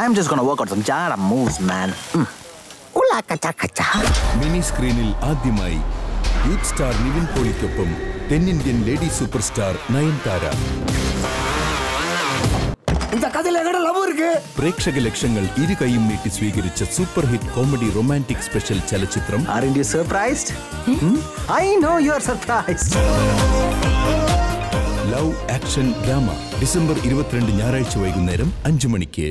I'm just gonna work out some ஜார moves man உலா கச்சா கச்சா மினி ஸ்கிரீனிൽ ആദ്യമായി യൂത്ത് സ്റ്റാർ നിവിൻ പോളിക്കൊപ്പം തെന്നിന്ത്യൻ ലേഡി സൂപ്പർ സ്റ്റാർ നയൻതാര പ്രേക്ഷക ലക്ഷങ്ങൾ ഇരു കൈയും നീട്ടി സ്വീകരിച്ച super hit comedy romantic special ചലച്ചിത്രം ലവ് ആക്ഷൻ ഡ്രാമ ഡിസംബർ ഇരുപത്തിരണ്ട് ഞായറാഴ്ച വൈകുന്നേരം അഞ്ചു മണിക്ക്